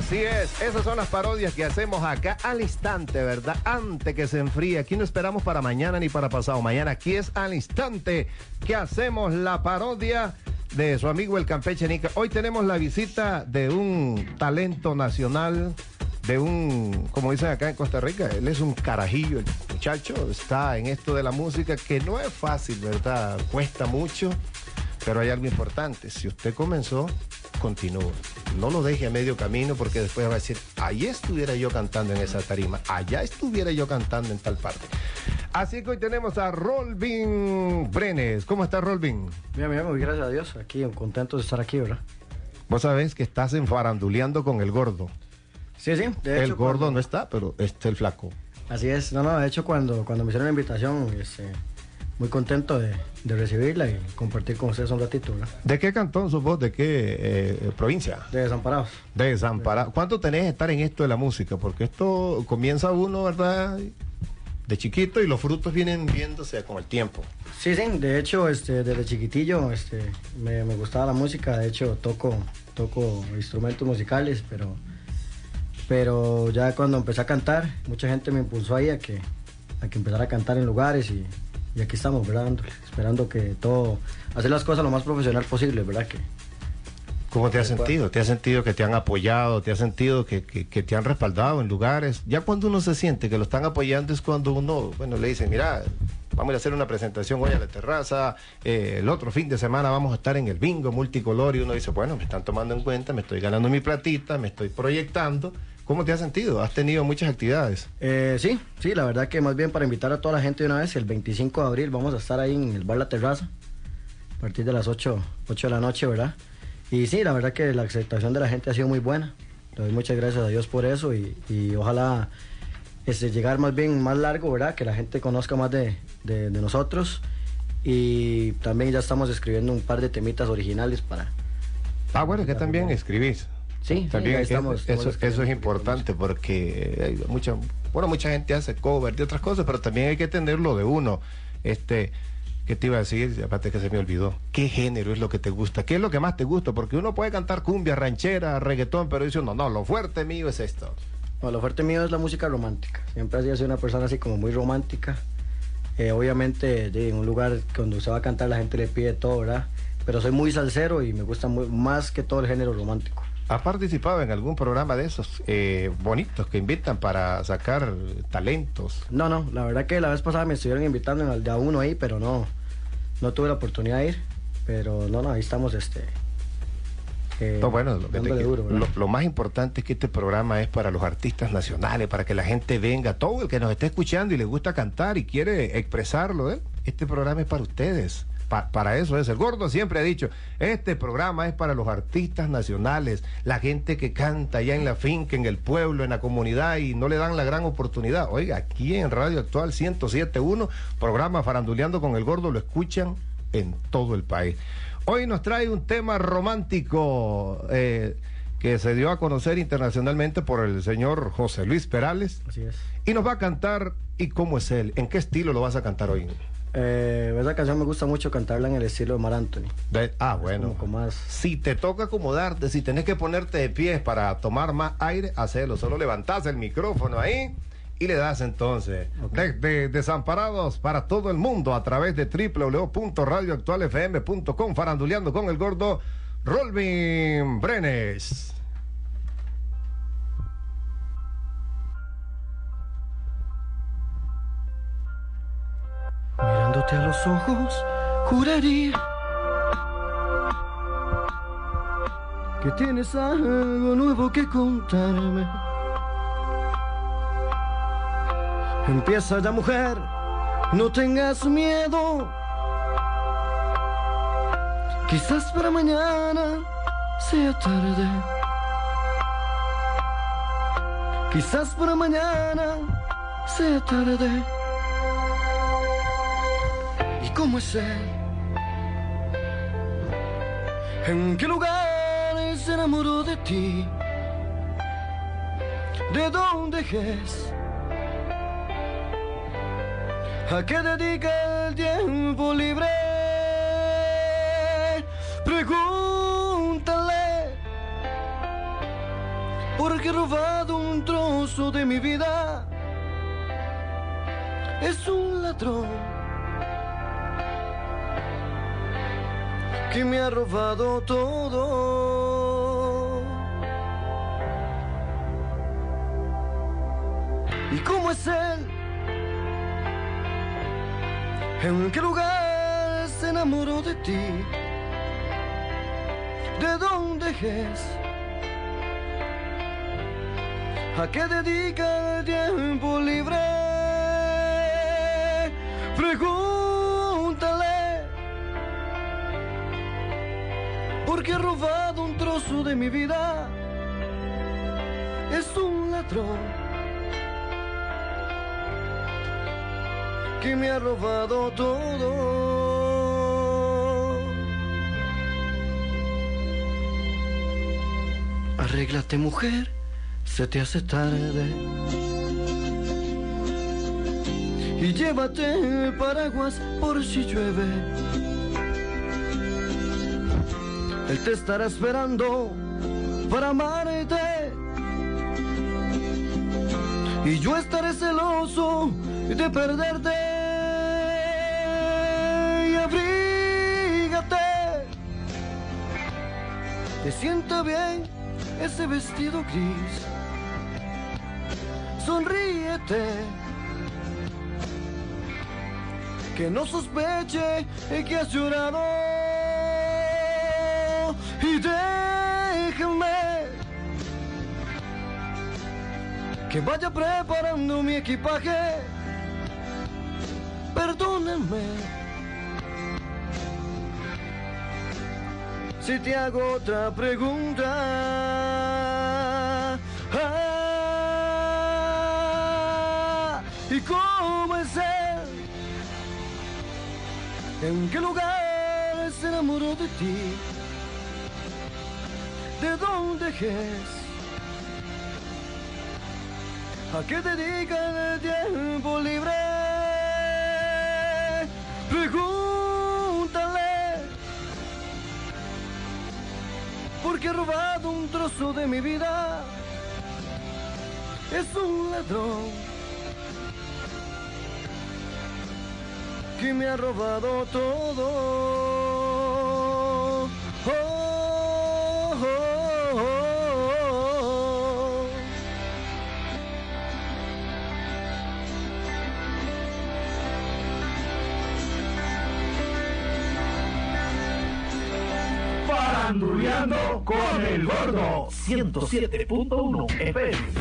Así es, esas son las parodias que hacemos acá al instante, ¿verdad? Antes que se enfríe. Aquí no esperamos para mañana ni para pasado mañana. Aquí es al instante que hacemos la parodia de su amigo el Campeche Nica. Hoy tenemos la visita de un talento nacional, de un, como dicen acá en Costa Rica, él es un carajillo, el muchacho está en esto de la música que no es fácil, ¿verdad? Cuesta mucho, pero hay algo importante. Si usted comenzó, continúe. No lo deje a medio camino porque después va a decir, allí estuviera yo cantando en esa tarima, allá estuviera yo cantando en tal parte. Así que hoy tenemos a Rolvin Brenes. ¿Cómo está Rolvin? Bien, bien, muy gracias a Dios. Aquí, contento de estar aquí, ¿verdad? Vos sabés que estás enfaranduleando con el gordo. Sí, sí. De el gordo no está, pero está el flaco. Así es. No, no, de hecho, cuando, cuando me hicieron la invitación, este, muy contento de, recibirla y compartir con ustedes un ratito. ¿verdad? ¿De qué cantón sos vos? ¿De qué eh, provincia? De Desamparados. De Desamparados. ¿Cuánto tenés de estar en esto de la música? Porque esto comienza uno, ¿verdad? De chiquito y los frutos vienen viéndose con el tiempo. Sí, sí, de hecho, este, desde chiquitillo este, me, gustaba la música, de hecho toco, toco instrumentos musicales, pero, pero ya cuando empecé a cantar, mucha gente me impulsó ahí a que, a que empezara a cantar en lugares y, y aquí estamos, ¿verdad? Esperando que todo, hacer las cosas lo más profesional posible, ¿verdad? Que, ¿Cómo te has sentido? ¿Te has sentido que te han apoyado? ¿Te has sentido que, te han respaldado en lugares? Ya cuando uno se siente que lo están apoyando es cuando uno, bueno, le dice, mira, vamos a hacer una presentación hoy a la terraza, eh, el otro fin de semana vamos a estar en el bingo multicolor y uno dice, bueno, me están tomando en cuenta, me estoy ganando mi platita, me estoy proyectando ¿Cómo te has sentido? ¿Has tenido muchas actividades? Eh, sí, sí, la verdad que más bien para invitar a toda la gente de una vez, el 25 de abril vamos a estar ahí en el bar La Terraza, a partir de las 8, 8 de la noche, ¿verdad? Y sí, la verdad que la aceptación de la gente ha sido muy buena. Le doy muchas gracias a Dios por eso y, ojalá este, llegar más bien más largo, ¿verdad? Que la gente conozca más de, de, nosotros. Y también ya estamos escribiendo un par de temitas originales para... Ah, bueno, que también escribís. Sí, también estamos, eso, eso es importante porque mucha, bueno, mucha gente hace cover de otras cosas, pero también hay que tenerlo de uno. Este, ¿qué te iba a decir? Aparte que se me olvidó. ¿Qué género es lo que te gusta? ¿Qué es lo que más te gusta? Porque uno puede cantar cumbia, ranchera, reggaetón, pero dice no, no, lo fuerte mío es esto. No, lo fuerte mío es la música romántica. Siempre he sido una persona así como muy romántica. Eh, obviamente, en un lugar cuando se va a cantar la gente le pide todo, ¿verdad? Pero soy muy salsero y me gusta más que todo el género romántico. ¿Ha participado en algún programa de esos eh, bonitos que invitan para sacar talentos? No, no, la verdad que la vez pasada me estuvieron invitando en el de a uno ahí, pero no, no tuve la oportunidad de ir. Pero no, no, ahí estamos, este. Eh, bueno, lo, lo, más importante es que este programa es para los artistas nacionales, para que la gente venga, todo el que nos esté escuchando y le gusta cantar y quiere expresarlo, ¿eh? este programa es para ustedes para eso es. El gordo siempre ha dicho, este programa es para los artistas nacionales, la gente que canta allá en la finca, en el pueblo, en la comunidad y no le dan la gran oportunidad. Oiga, aquí en Radio Actual 107.1, programa Faranduleando con el gordo, lo escuchan en todo el país. Hoy nos trae un tema romántico. Eh, que se dio a conocer internacionalmente por el señor José Luis Perales. Así es. Y nos va a cantar, ¿y cómo es él? ¿En qué estilo lo vas a cantar hoy? Eh, esa canción me gusta mucho cantarla en el estilo de Mar Anthony. ah, bueno. más... Si te toca acomodarte, si tenés que ponerte de pies para tomar más aire, hacelo. Solo levantás el micrófono ahí y le das entonces. Desde Desamparados para todo el mundo a través de www.radioactualfm.com, faranduleando con el gordo Rolvin Brenes. A los ojos, juraría que tienes algo nuevo que contarme. Empieza ya mujer, no tengas miedo. Quizás para mañana sea tarde. Quizás para mañana sea tarde. ¿Cómo es él? ¿En qué lugar se enamoró de ti? ¿De dónde es? ¿A qué dedica el tiempo libre? Pregúntale porque he robado un trozo de mi vida. Es un ladrón que me ha robado todo. ¿Y cómo es él? ¿En qué lugar se enamoró de ti? ¿De dónde es? ¿A qué dedica el tiempo libre? Pregúntale. Porque he robado un trozo de mi vida. Es un ladrón. que me ha robado todo. Arréglate mujer, se te hace tarde. Y llévate el paraguas por si llueve. Él te estará esperando para amarte. Y yo estaré celoso de perderte. Y abrígate. Te sienta bien ese vestido gris. Sonríete. Que no sospeche que has llorado. Y déjame que vaya preparando mi equipaje. Perdónenme si te hago otra pregunta. Ah, ¿Y cómo es él? ¿En qué lugar se enamoró de ti? ¿De dónde es? ¿A qué dedica el tiempo libre? Pregúntale. Porque he robado un trozo de mi vida. Es un ladrón que me ha robado todo. Oh, oh, oh, Faranduleando con el gordo 107.1 FM.